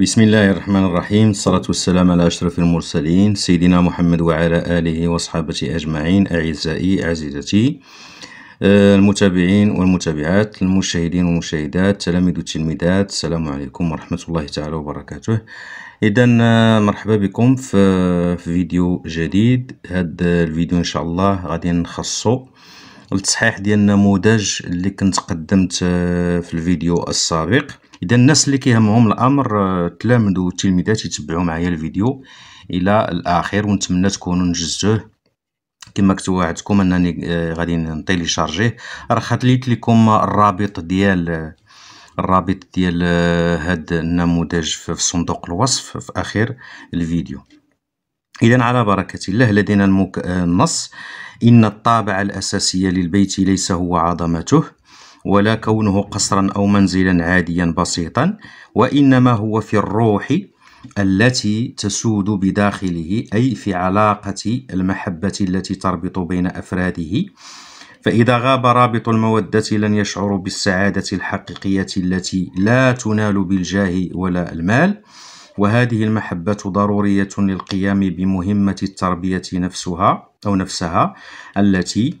بسم الله الرحمن الرحيم الصلاة والسلام على أشرف المرسلين سيدنا محمد وعلى آله وصحابته أجمعين أعزائي أعزيزتي آه، المتابعين والمتابعات المشاهدين والمشاهدات التلاميذ والتلميذات السلام عليكم ورحمة الله تعالى وبركاته إذا مرحبا بكم في في فيديو جديد هاد الفيديو إن شاء الله غادي نخصو التصحيح ديال النموذج اللي كنت قدمت في الفيديو السابق إذا الناس اللي كيهمهم الأمر التلامذ آه، والتلميذات يتبعوا معايا الفيديو إلى الاخير ونتمنى تكونوا نجزتوه. كما كنت وعدتكم أنني آه، غادي نطيلي شارجيه. راه خليت لكم الرابط ديال الرابط ديال هاد النموذج في صندوق الوصف في آخر الفيديو. إذا على بركة الله لدينا. النص. إن الطابع الأساسي للبيت ليس هو عظمته. ولا كونه قصرا أو منزلا عاديا بسيطا وإنما هو في الروح التي تسود بداخله أي في علاقة المحبة التي تربط بين أفراده. فإذا غاب رابط المودة لن يشعروا بالسعادة الحقيقية التي لا تنال بالجاه ولا المال. وهذه المحبة ضرورية للقيام بمهمة التربية نفسها أو نفسها التي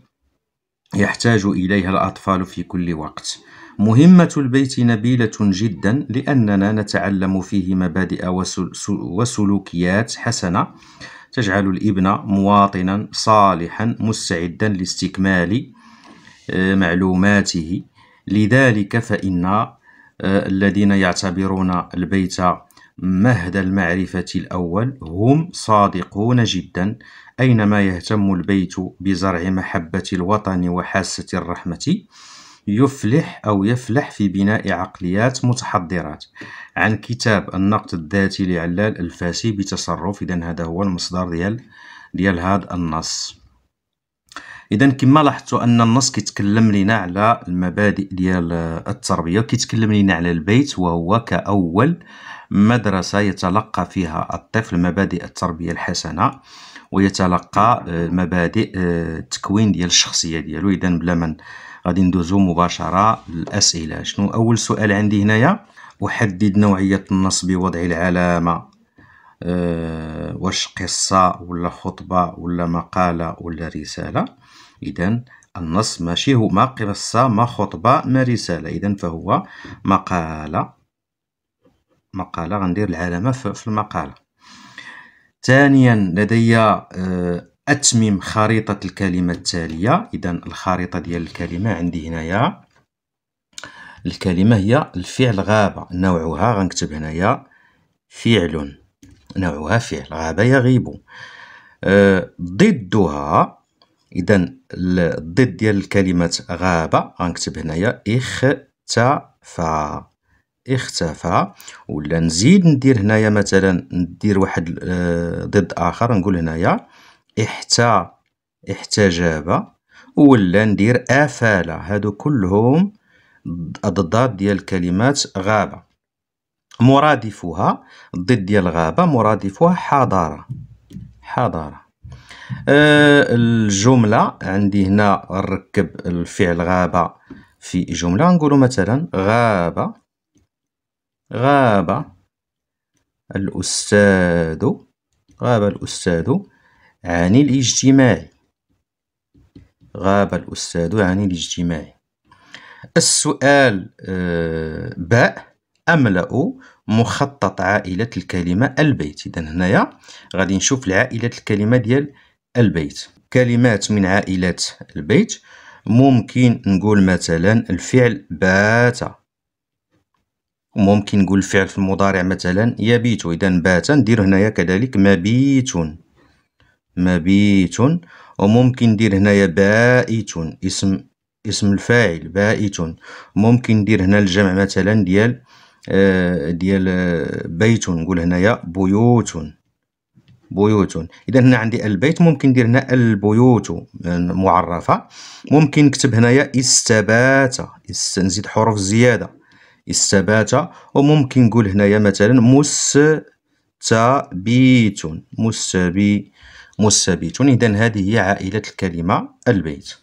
يحتاج إليها الأطفال في كل وقت. مهمة البيت نبيلة جدا لأننا نتعلم فيه مبادئ وسلوكيات حسنة تجعل الإبن مواطنا صالحا مستعدا لاستكمال آه، معلوماته لذلك فإن آه، الذين يعتبرون البيت مهد المعرفة الأول. هم صادقون جدا أينما يهتم البيت بزرع محبة الوطن وحاسة الرحمة يفلح أو يفلح في بناء عقليات متحضرات. عن كتاب النقد الذاتي لعلال الفاسي بتصرف إذا هذا هو المصدر ديال ديال هذا النص. إذا كما لاحظتوا أن النص كيتكلم لنا على المبادئ ديال التربية وكيتكلم لنا على البيت وهو كأول مدرسة يتلقى فيها الطفل مبادئ التربية الحسنة ويتلقى آه، مبادئ آه، التكوين ديال الشخصية ديالو. إذا بلا من غادي ندوزو مباشرة للأسئلة. شنو أول سؤال عندي هنايا؟ أحدد نوعية النص بوضع العلامة أه واش قصة ولا خطبة ولا مقالة ولا رسالة. إذا النص ماشي هو ما قصة ما خطبة ما رسالة. إذا فهو مقالة. مقالة غندير العلامة في المقالة. ثانيا لدي آه، أتمم خريطة الكلمة التالية. إذا الخريطة ديال الكلمة عندي هنايا. الكلمة هي الفعل غاب نوعها غنكتب هنايا. فعل. نوعها فعل. غاب يغيب. أه ضدها إذا الضد ديال الكلمة غاب غنكتب هنايا إختفى. إختفى. ولا نزيد ندير هنايا مثلا ندير واحد آه، ضد آخر. نقول هنايا احتا إحتجاب. ولا ندير آفال. هادو كلهم أضداد ديال الكلمات غابة. مرادفها الضد ديال غابة مرادفها حضارة. أه الجملة عندي هنا نركب الفعل غابة في جملة. نقول مثلا غاب غاب الأستاذ غاب الأستاذ عن الاجتماع. غاب الأستاذ عن الاجتماع. السؤال آه، باء أملأ مخطط عائلة الكلمة البيت. إذا هنايا غادي نشوف العائلة الكلمة ديال البيت. كلمات من عائلة البيت. ممكن نقول مثلا الفعل بات. وممكن نقول الفعل في المضارع مثلا يبيت. إذا بات ندير هنايا كذلك مبيت. مبيت. وممكن ندير هنايا بائت. اسم اسم الفاعل بائت. ممكن ندير هنا الجمع مثلا ديال آه ديال آه، بيت. نقول هنايا بيوت. بيوت اذا هنا عندي البيت ممكن ندير هنا البيوت معرفة. ممكن نكتب هنايا استبات نزيد حروف زيادة. استبات وممكن نقول هنايا مثلا مستبيت مستبي مستبيت إذا هذه هي عائلة الكلمة البيت.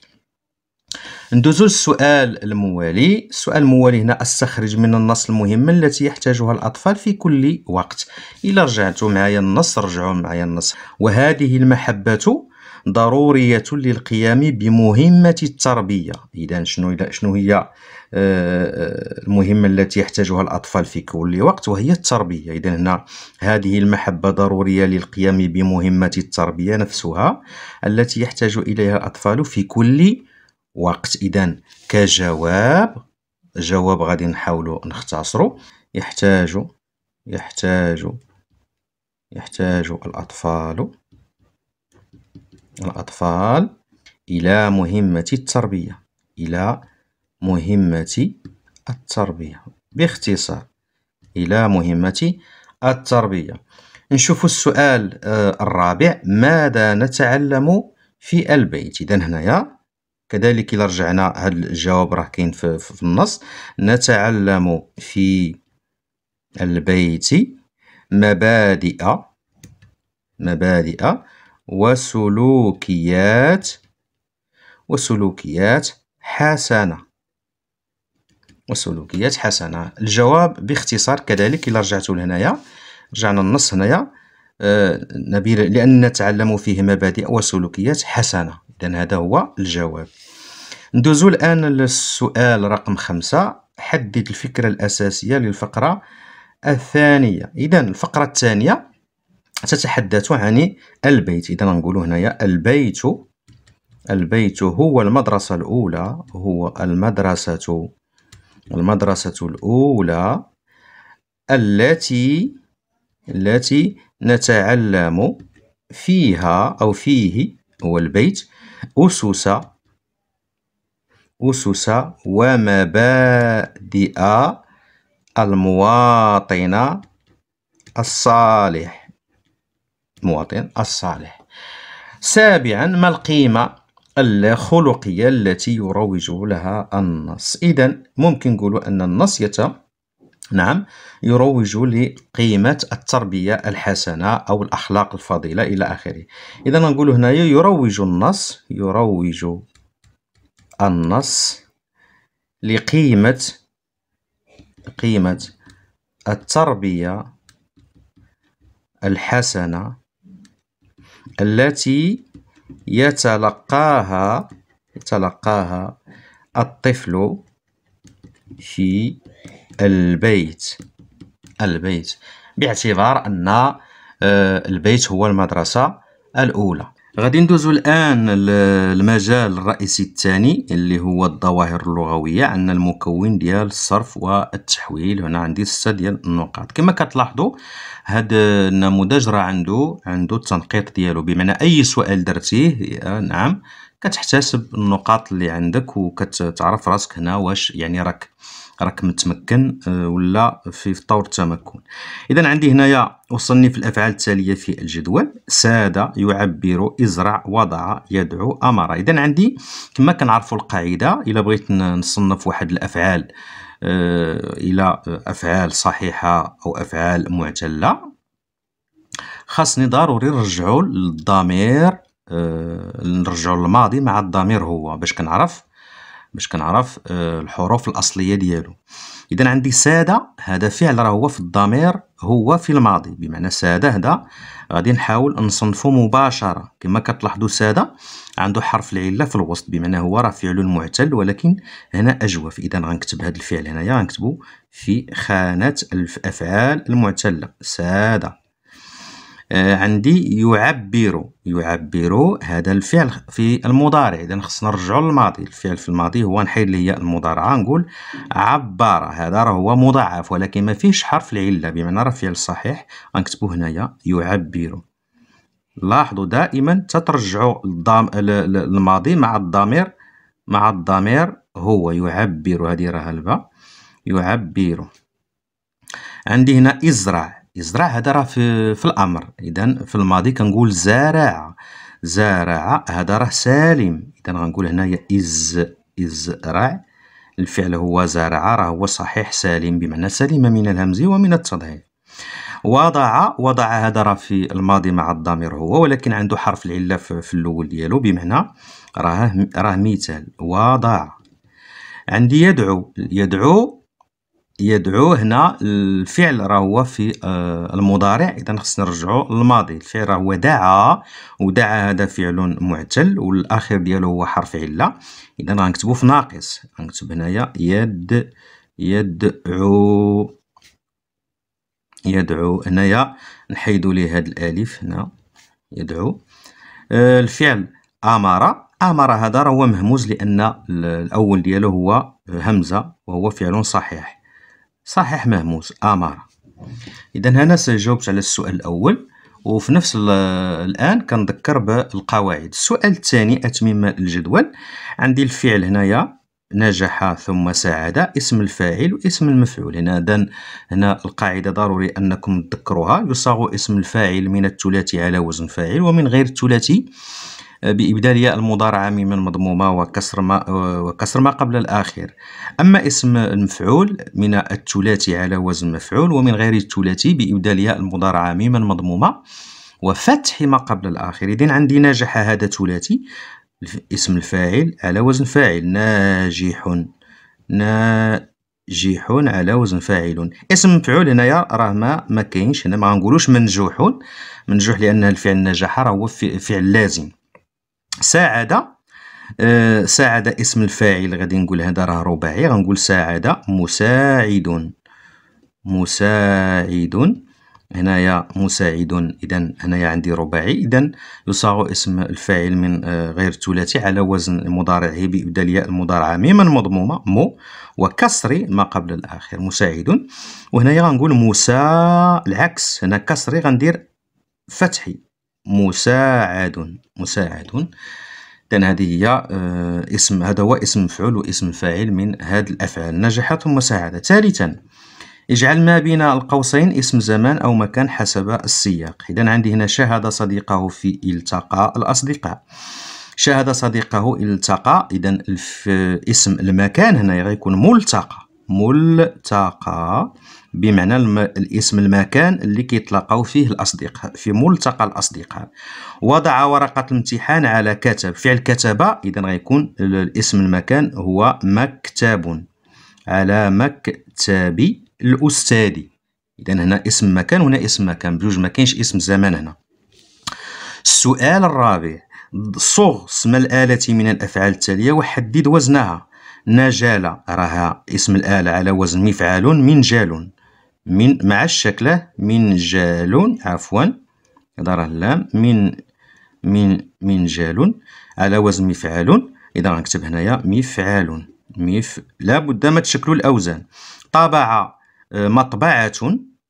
ندوزو للسؤال الموالي. السؤال الموالي هنا أستخرج من النص المهمة التي يحتاجها الأطفال في كل وقت. إلا رجعتوا معايا النص رجعوا معايا النص. وهذه المحبة ضرورية للقيام بمهمة التربية. إذا شنو شنو هي آه، المهمة التي يحتاجها الأطفال في كل وقت؟ وهي التربية. إذا هنا هذه المحبة ضرورية للقيام بمهمة التربية نفسها التي يحتاج إليها الأطفال في كل وقت. إذا كجواب جواب غادي نحاولو نختصرو. يحتاج يحتاج يحتاج الأطفال الأطفال إلى مهمة التربية إلى مهمة التربية. باختصار إلى مهمة التربية. نشوف السؤال آه، الرابع ماذا نتعلم في البيت؟ إذا هنايا كذلك إلا رجعنا هاد الجواب راه كاين في, في النص. نتعلم في البيت مبادئ مبادئ وسلوكيات وسلوكيات حسنة. وسلوكيات حسنة. الجواب باختصار كذلك إلا رجعتوا لهنايا. رجعنا النص هنايا. آه نبيل لأن نتعلم فيه مبادئ وسلوكيات حسنة. إذا هذا هو الجواب. ندوزو الآن للسؤال رقم خمسة. حدد الفكرة الأساسية للفقرة الثانية. إذا الفقرة الثانية تتحدث عن البيت. إذا نقول هنايا البيت. البيت هو المدرسة الأولى. هو المدرسة المدرسة الأولى التي التي نتعلم فيها أو فيه هو البيت. أسس أسس ومبادئ المواطن الصالح. المواطن الصالح. سابعا ما القيمة الخلقية التي يروج لها النص؟ إذا ممكن نقول أن النص يت نعم يروج لقيمة التربية الحسنة أو الأخلاق الفضيلة إلى آخره. إذا نقول هنا يروج النص يروج النص لقيمة قيمة التربية الحسنة التي يتلقاها يتلقاها الطفل في البيت. البيت. باعتبار أن آه، البيت هو المدرسة الأولى. غادي ندوزو الآن المجال الرئيسي الثاني اللي هو الظواهر اللغوية عندنا المكون ديال الصرف والتحويل. هنا عندي ستة ديال النقاط. كما كتلاحظوا هاد النموذج راه عنده عنده التنقيط ديالو. بمعنى أي سؤال درتيه نعم. كتحتسب النقاط اللي عندك وكتعرف راسك هنا واش يعني راك راك متمكن آه، ولا في طور التمكن. اذا عندي هنايا وصلني في الأفعال التالية في الجدول. ساد يعبر إزرع وضع يدعو أمر. اذا عندي كما كنعرفوا القاعدة إلا بغيت نصنف واحد الأفعال آه، إلى أفعال صحيحة أو أفعال معتلة. خاصني ضروري نرجعو للضمير. نرجعو للماضي مع الضمير هو باش كنعرف باش كنعرف آه، الحروف الأصلية ديالو. إذا عندي سادة هذا فعل راه هو في الضمير هو في الماضي. بمعنى سادة هذا غادي نحاول نصنفو مباشرة. كما كتلاحظوا سادة عنده حرف العلة في الوسط. بمعنى هو راه فعل معتل ولكن هنا أجوف. إذا غنكتب هذا الفعل هنايا غنكتبو في خانة الافعال المعتلة. سادة. آه، عندي يعبر يعبر هذا الفعل في المضارع. اذا خصنا نرجعو للماضي. الفعل في الماضي هو نحيد لي المضارعة نقول عبر. هذا راه هو مضاعف ولكن ما فيهش حرف العله بمعنى راه فعل صحيح. غنكتبو هنايا يعبر. لاحظوا دائما تترجعوا الماضي مع الضمير مع الضمير هو يعبر. هذه راه الباء. يعبر. عندي هنا إزرع. يزرع هذا راه في, في الأمر. اذا في الماضي كنقول زارع. زارع هذا راه سالم اذا غنقول هنايا از إزرع. الفعل هو زارع راه هو صحيح سالم بمعنى سلم من الهمز ومن التضعيف وضع وضع هذا راه في الماضي مع الضمير هو ولكن عنده حرف العلة في الأول ديالو بمعنى راه راه مثال. وضع. عندي يدعو. يدعو يدعو هنا الفعل راه هو في آه، المضارع. إذا خصنا نرجعو للماضي. الفعل راه هو دعا ودعا هذا فعل معتل والاخير ديالو هو حرف علة. إذا غنكتبو في ناقص. غنكتب هنايا يد يدعو يدعو. هنايا نحيدو ليه هاد الألف هنا. يدعو. آه، الفعل آمر. آمر هذا راه هو مهموز لأن الأول ديالو هو همزة وهو فعل صحيح. صحيح مهموز أمر اذا هنا سجاوبت على السؤال الأول وفي نفس الآن كنذكر بالقواعد. السؤال الثاني اتممه الجدول. عندي الفعل هنايا نجح ثم ساعد اسم الفاعل واسم المفعول. هنا إذن هنا القاعدة ضروري أنكم تذكروها. يصاغ اسم الفاعل من الثلاثي على وزن فاعل ومن غير الثلاثي بإبدال ياء المضارعة ميما مضمومة وكسر ما وكسر ما قبل الآخر أما اسم المفعول من الثلاثي على وزن مفعول ومن غير الثلاثي بإبدال ياء المضارعة ميما مضمومة وفتح ما قبل الآخر إذن عندي نجح هذا ثلاثي اسم الفاعل على وزن فاعل. ناجح. ناجح على وزن فاعل. اسم مفعول هنايا راه ما ما كاينش. هنا ما غنقولوش منجوح. منجوح لأن الفعل نجح راه هو فعل لازم. ساعد آه ساعد اسم الفاعل غادي نقول هذا راه رباعي غنقول ساعد مساعد. مساعد. هنايا مساعد اذا هنايا عندي رباعي. اذا يصاغ اسم الفاعل من آه، غير الثلاثي على وزن مضارعه بإبدال ياء المضارعة ميما مضمومة مو وكسر ما قبل الآخر. مساعد. وهنايا غنقول مسا العكس هنا كسري غندير فتحي. مساعد. مساعد. إذن هذه هي آه، اسم هذا هو اسم مفعول واسم فاعل من هذه الأفعال. نجح ثم ساعد ثالثا اجعل ما بين القوسين اسم زمان أو مكان حسب السياق. إذا عندي هنا شاهد صديقه في التقى الأصدقاء. شاهد صديقه التقى إذا اسم المكان هنا غيكون ملتقى. ملتقى. بمعنى الاسم المكان اللي كيتلاقاو فيه الأصدقاء في ملتقى الأصدقاء. وضع ورقة الامتحان على كتب فعل كتب إذا غيكون الاسم المكان هو مكتب على مكتب الأستاذ. إذا هنا اسم مكان وهنا اسم مكان بجوج ما كاينش اسم زمان هنا. السؤال الرابع صغ اسم الآلة من الأفعال التالية وحدد وزنها. نجال راها اسم الآلة على وزن مفعال منجال من مع الشكلة منجال عفوا. هذا راه اللام من من منجال على وزن مفعال إذا غنكتب هنايا مفعال مف لابد ما تشكلوا الأوزان. طبع مطبعة.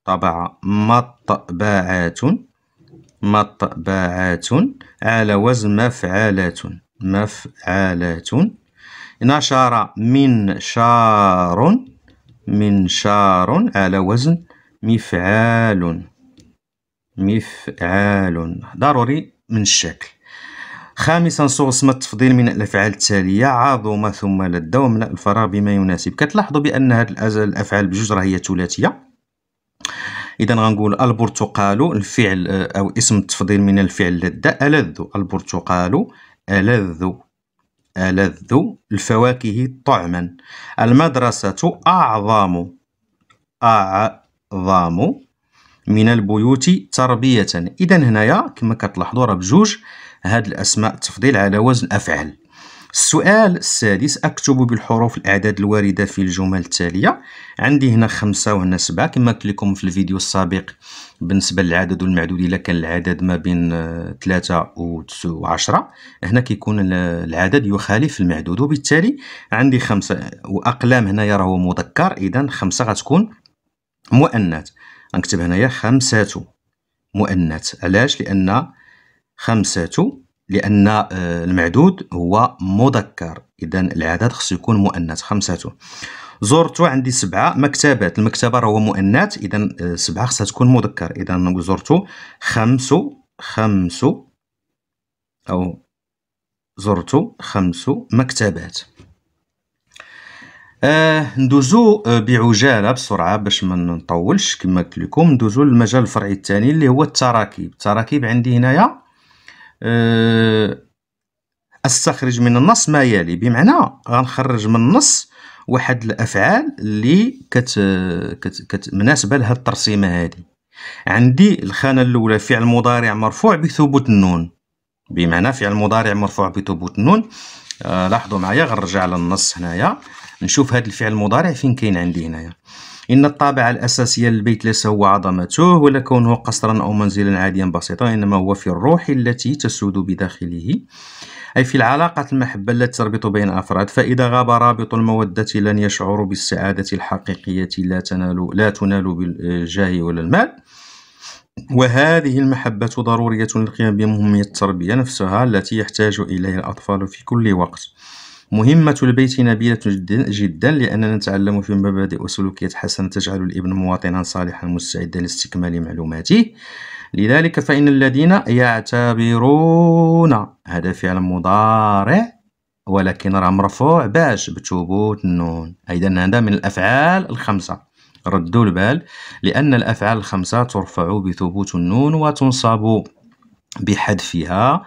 طبع مطبعة. مطبعة. على وزن مفعالات مفعالات نشر منشار منشار على وزن مفعال مفعال. ضروري من الشكل. خامسا صوغ اسم التفضيل من الأفعال التالية. عظم ثم لد وملا الفراغ بما يناسب. كتلاحظوا بأن هاد الأفعال بجوج راه هي ثلاثيه اذا غنقول البرتقال الفعل أو اسم التفضيل من الفعل لد ألذ. البرتقال ألذ. ألذ الفواكه طعما. المدرسة أعظم أعظم من البيوت تربية. إذا هنايا كما كتلاحظوا راه بجوج هاد الأسماء التفضيل على وزن أفعال السؤال السادس أكتب بالحروف الأعداد الواردة في الجمل التالية. عندي هنا خمسة وهنا سبعة كما قلت لكم في الفيديو السابق. بالنسبة للعدد والمعدود إلا كان العدد ما بين ثلاثة وعشرة هنا كيكون العدد يخالف المعدود. وبالتالي عندي خمسة وأقلام هنايا راهو مذكر. إذا خمسة غتكون مؤنث. غنكتب هنايا خمسة مؤنث. علاش؟ لأن خمسة لأن آه، المعدود هو مذكر. إذا العدد خصو يكون مؤنث خمسة. زرت عندي سبعة. مكتبات. المكتبة راهو مؤنث. إذا آه، سبعة خصها تكون مذكر. إذا زرت خمس. خمس. أو زرت خمس. مكتبات. آه ندوزو آه بعجالة بسرعة باش ما نطولش كما قلت لكم. ندوزو للمجال الفرعي الثاني اللي هو التراكيب. التراكيب عندي هنايا. أستخرج من النص ما يلي. بمعنى غنخرج من النص واحد الأفعال اللي كت, كت, كت مناسبة لهاد الترسيمة هادي. عندي الخانة الأولى فعل مضارع مرفوع بثبوت النون. بمعنى فعل مضارع مرفوع بثبوت النون. آه لاحظوا معايا غنرجع للنص هنايا. نشوف هاد الفعل المضارع فين كاين عندي هنايا. إن الطابع الأساسي للبيت ليس هو عظمته ولا كونه قصرا أو منزلا عاديا بسيطا إنما هو في الروح التي تسود بداخله. أي في العلاقة المحبة التي تربط بين أفراد فإذا غاب رابط المودة لن يشعروا بالسعادة الحقيقية لا تنال لا تنال بالجاه ولا المال. وهذه المحبة ضرورية للقيام بمهمية التربية نفسها التي يحتاج إليها الأطفال في كل وقت. مهمة البيت نبيلة جدا لأننا نتعلم في مبادئ وسلوكيات حسنة تجعل الإبن مواطنا صالحا مستعدا لاستكمال معلوماته. لذلك فإن الذين يعتبرون هذا فعل مضارع ولكن راه مرفوع باش بثبوت النون إذا هذا من الأفعال الخمسة. ردوا البال. لأن الأفعال الخمسة ترفع بثبوت النون وتنصب بحذفها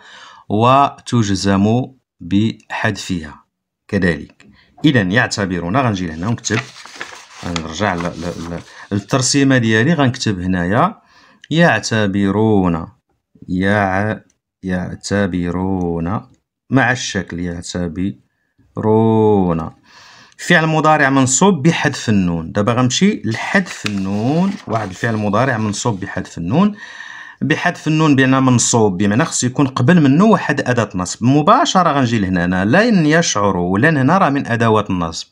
وتجزم بحذفها. كذلك. إذا يعتبرون غنجي لهنا ونكتب. غنرجع للترسيمة ديالي. غنكتب هنايا يعتبرون يع يعتبرون مع الشكل يعتبرون فعل مضارع منصوب بحذف النون. دابا غنمشي لحذف النون. واحد الفعل مضارع منصوب بحذف النون. بحذف النون بان منصوب بمعنى خصو يكون قبل منه واحد أداة نصب مباشرة غنجي لهنا لن يشعروا لن هنا راه من أدوات النصب.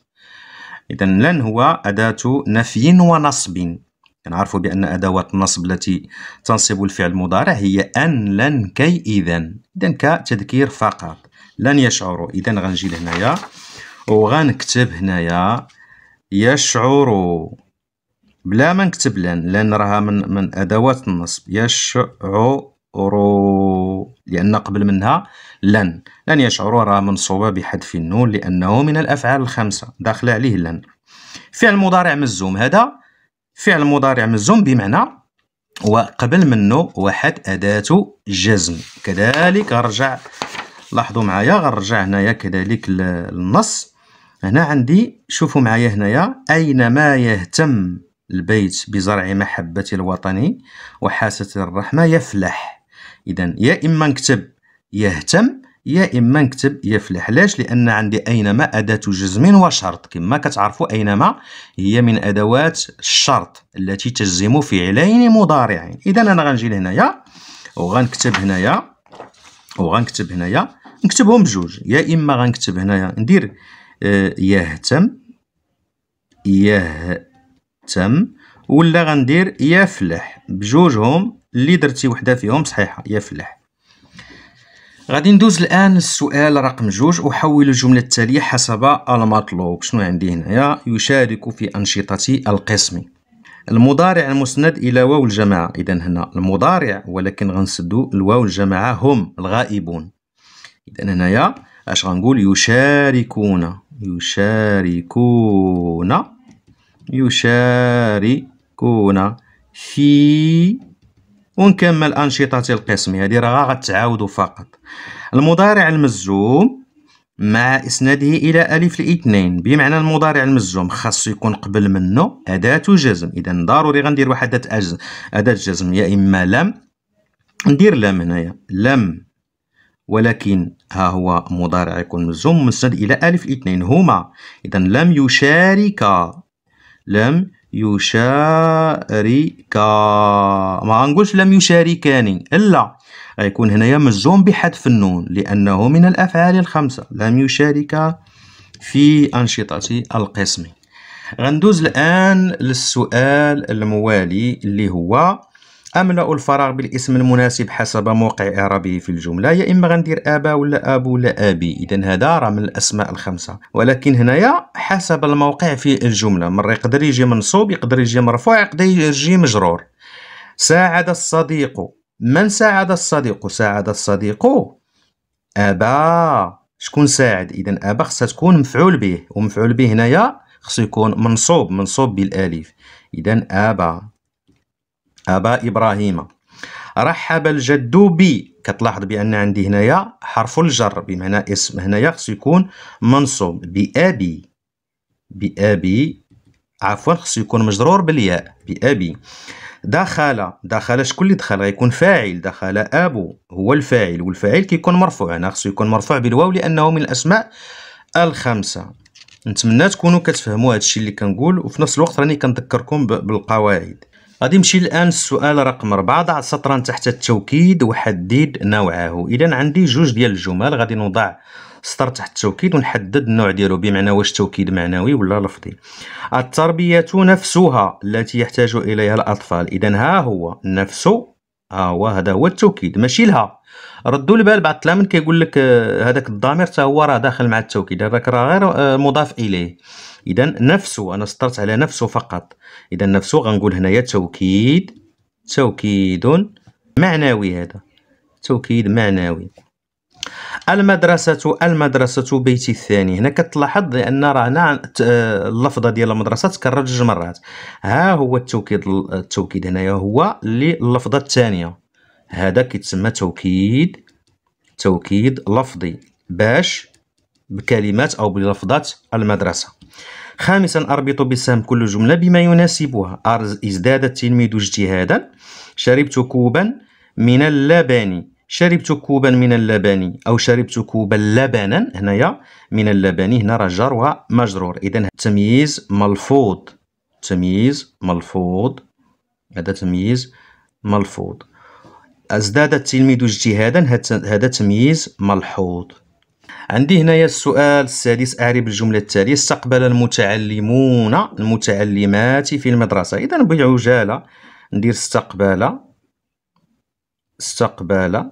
إذا لن هو أداة نفي ونصب. كنعرفوا بأن أدوات النصب التي تنصب الفعل المضارع هي أن لن كي اذا اذا كتذكير فقط. لن يشعروا اذا غنجي لهنايا. وغنكتب هنايا. يشعروا بلا ما نكتب لن لأن راها من من أدوات النصب. يشعروا لأن قبل منها لن. لن يشعروا راه منصوبة بحذف النون لأنه من الأفعال الخمسة. داخلة عليه لن. فعل مضارع مزوم هذا فعل مضارع مزوم بمعنى وقبل منه واحد أداة جزم. كذلك غنرجع لاحظوا معايا غنرجع هنايا كذلك للنص. هنا عندي شوفوا معايا هنايا أينما يهتم البيت بزرع محبة الوطن وحاسة الرحمة يفلح. إذا يا إما نكتب يهتم يا إما نكتب يفلح. علاش لأن عندي أينما أداة جزم وشرط. كما كتعرفوا أينما هي من أدوات الشرط التي تجزم فعلين مضارعين. إذا أنا غنجي لهنايا وغنكتب هنايا وغنكتب هنايا نكتبهم بجوج. يا إما غنكتب هنايا ندير آه، يهتم يه تم ولا غندير يفلح بجوجهم اللي درتي وحدة فيهم صحيحة يفلح. غادي ندوز الآن السؤال رقم جوج أحول الجملة التالية حسب المطلوب. شنو عندي هنايا؟ يشارك في أنشطة القسم. المضارع المسند إلى واو الجماعة. اذا هنا المضارع ولكن غنسدو الواو الجماعة هم الغائبون. اذا هنايا أش غنقول؟ يشاركون يشاركون يشاركون في ونكمل أنشطة القسم. هذه راه غتعاودوا فقط. المضارع المزوم مع إسناده إلى ألف الاثنين. بمعنى المضارع المزوم خاصو يكون قبل منه أداة جزم. إذا ضروري غندير واحد أداة أداة جزم. يا إما لم ندير لم هنايا. لم. ولكن ها هو مضارع يكون مزوم مسند إلى ألف الاثنين. هما. إذا لم يشاركا لم يشاركا ما غنقولش لم يشاركان إلا غيكون هنايا مجزوم بحذف النون لأنه من الأفعال الخمسة. لم يشارك في أنشطة القسم. غندوز الآن للسؤال الموالي اللي هو أملأ الفراغ بالاسم المناسب حسب موقع إعرابه في الجملة يا إما غندير أبا ولا أبو ولا أبي. إذا هذا راه من الأسماء الخمسة. ولكن هنايا حسب الموقع في الجملة مرة يقدر يجي منصوب يقدر يجي مرفوع يقدر يجي مجرور. ساعد الصديق. من ساعد الصديق؟ ساعد الصديق أبا. شكون ساعد؟ إذا أبا خصها تكون مفعول به. ومفعول به هنايا خصو يكون منصوب منصوب بالألف. إذا أبا. أبا إبراهيم. رحب الجد بي كتلاحظ بأن عندي هنايا حرف الجر بمعنى اسم. هنايا خصو يكون منصوب بأبي. بأبي عفوا خصو يكون مجرور بالياء. بأبي. دخل. دخل شكون اللي دخل؟ غيكون فاعل. دخل أبو. هو الفاعل. والفاعل كيكون مرفوع. هنا خصو يكون مرفوع بالواو لأنه من الأسماء الخمسة. نتمنى تكونوا كتفهموا هادشي اللي كنقول وفي نفس الوقت راني كنذكركم بالقواعد غادي نمشي الآن السؤال رقم 4 ضع سطرا تحت التوكيد وحدد نوعه. إذا عندي جوج ديال الجمل غادي نوضع سطر تحت التوكيد ونحدد النوع ديالو. بمعنى واش توكيد معنوي ولا لفظي؟ التربية نفسها التي يحتاج إليها الأطفال. إذا ها هو نفس ها هو هذا هو التوكيد. ماشي لها. ردوا البال بعض التلاميذ كيقول لك آه، هذاك الضمير حتى هو راه داخل مع التوكيد. هذاك راه غير آه، مضاف إليه. اذا نفسه أنا سطرت على نفسه فقط. اذا نفسه غنقول هنايا توكيد توكيد معنوي هذا. توكيد معنوي. المدرسة المدرسة بيتي الثاني. هنا كتلاحظ لأن رانا اللفظة ديال المدرسة تكرر جوج مرات. ها هو التوكيد التوكيد هنايا هو للفظة الثانية. هذا كيتسمى توكيد توكيد لفظي باش بكلمات أو بلفظات المدرسة. خامسا أربط بسهم كل جملة بما يناسبها. إزداد التلميذ اجتهادا. شربت كوبا من اللبن. شربت كوبا من اللبن أو شربت كوبا لبنا هنايا من اللبن هنا راه جار ومجرور. إذا التمييز ملفوظ. تمييز ملفوظ. هذا تمييز ملفوظ. أزداد التلميذ اجتهادا هذا تمييز ملحوظ. عندي هنايا السؤال السادس أعرب الجملة التالية. استقبل المتعلمون المتعلمات في المدرسة. إذا بعجالة ندير استقبل استقبل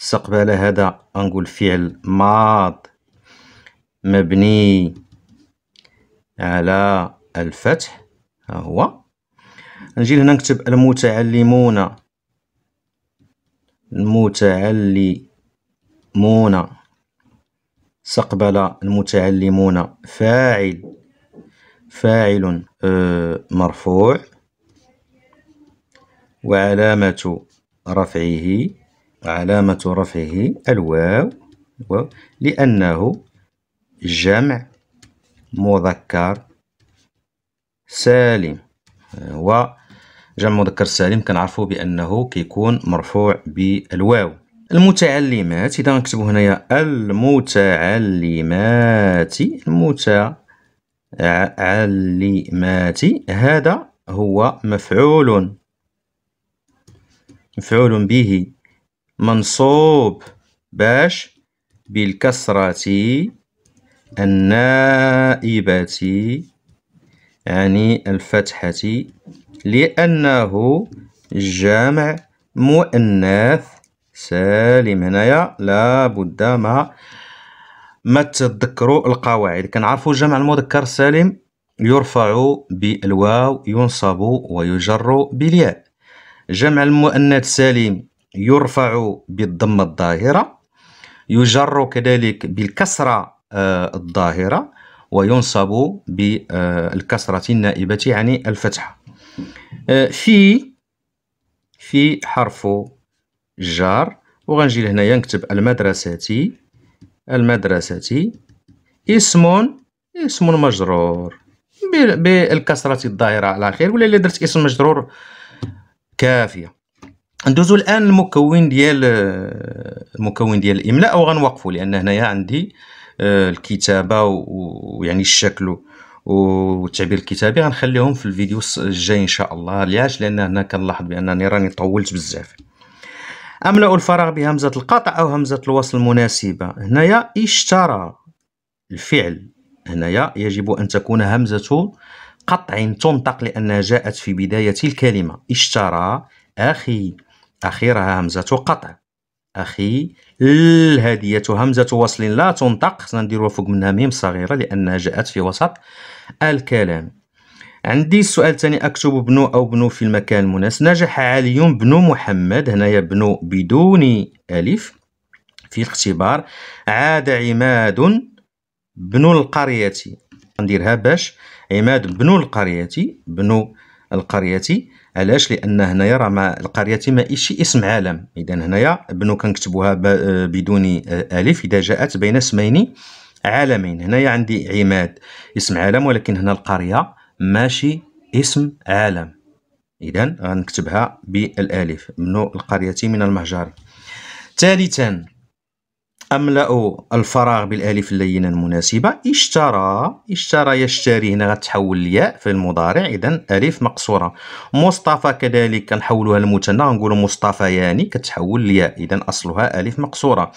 استقبل هذا غنقول فعل ماض مبني على الفتح. ها هو. نجي هنا نكتب المتعلمون. المتعلمون. استقبل المتعلمون. فاعل. فاعل آه، مرفوع. وعلامة رفعه. علامة رفعه الواو لأنه جمع مذكر سالم. و جمع مذكر سالم كنعرفوا بأنه كيكون مرفوع بالواو. المتعلمات إذا نكتبو هنايا المتعلمات المتعلمات هذا هو مفعول. مفعول به. منصوب باش بالكسرة النائبة يعني الفتحة لأنه جمع مؤنث سالم. هنايا لابد ما ما تذكروا القواعد. كنعرفوا جمع المذكر السالم يرفع بالواو ينصب ويجر بالياء. جمع المؤنث السالم يرفع بالضمة الظاهرة يجر كذلك بالكسرة آه، الظاهرة وينصب بالكسرة النائبة يعني الفتحة. آه، في في حرف جار وغنجي لهنايا نكتب المدرسة المدرسة اسم اسم مجرور. بالكسرة الظاهرة على خير ولا درت اسم مجرور كافية. ندوزو الآن المكون ديال المكون ديال الإملاء وغنوقفوا لأن هنايا عندي آه، الكتابة ويعني الشكل والتعبير الكتابي. غنخليهم في الفيديو الجاي إن شاء الله علاش لأن هنا كنلاحظ بأنني راني طولت بزاف. أملأ الفراغ بهمزة القطع أو همزة الوصل المناسبة. هنايا اشترى الفعل. هنايا يجب أن تكون همزة قطع تنطق لأنها جاءت في بداية الكلمة. اشترى أخي. أخيرها همزة قطع. أخي الهدية همزة وصل لا تنطق. خصنا نديروها فوق منها ميم صغيرة لأنها جاءت في وسط الكلام. عندي السؤال الثاني أكتب بنو أو بنو في المكان المناسب. نجح علي بنو محمد هنايا بنو بدون ألف. في الاختبار عاد عماد بنو القرية. نديرها باش عماد بنو القرية بنو القرية. علاش؟ لأن هنايا راه ما القرية ماشي اسم عالم. اذا هنايا بنو كنكتبوها بدون ألف إذا جاءت بين اسمين عالمين. هنايا عندي عماد اسم عالم ولكن هنا القرية ماشي اسم عالم. اذا غنكتبها بالألف. بنو القرية من المهجر. ثالثا أملأ الفراغ بالألف اللينة المناسبة. اشترى اشترى يشتري. هنا غتحول الياء في المضارع. إذا ألف مقصورة. مصطفى كذلك كنحولوها للمثنى غنقولو مصطفيان كتحول الياء إذا أصلها ألف مقصورة.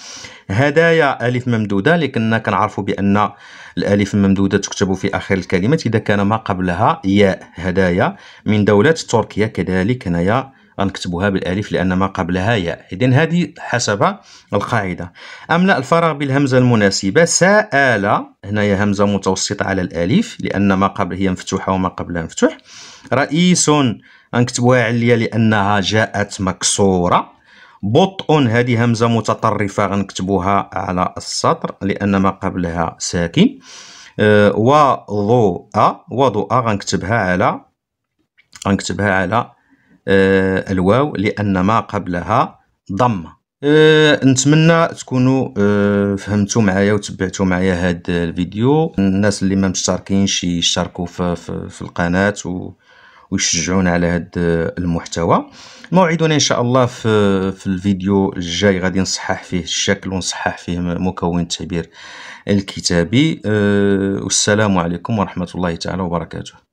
هدايا ألف ممدودة. لكننا كنعرفو بأن الألف الممدودة تكتب في آخر الكلمة إذا كان ما قبلها ياء هدايا. من دولة تركيا كذلك. هنايا غنكتبوها بالألف لأن ما قبلها ياء. إذن هذه حسب القاعدة. املا الفراغ بالهمزة المناسبة سأل. هنايا همزة متوسطة على الألف لأن ما قبل هي مفتوحة وما قبلها مفتوح. رئيس غنكتبوها عليا لأنها جاءت مكسورة. بطء هذه همزة متطرفة غنكتبوها على السطر لأن ما قبلها ساكن. أه وضوء وضوء غنكتبها على غنكتبها على آه، الواو لأن ما قبلها ضمه أه نتمنى تكونوا أه فهمتوا معايا وتبعتوا معايا هذا الفيديو. الناس اللي ما مشتركينش يشتركوا في, في, في القناة و ويشجعونا على هذا المحتوى. موعدنا إن شاء الله في, في الفيديو الجاي غادي نصحح فيه الشكل ونصحح فيه مكون التعبير الكتابي. أه والسلام عليكم ورحمة الله تعالى وبركاته.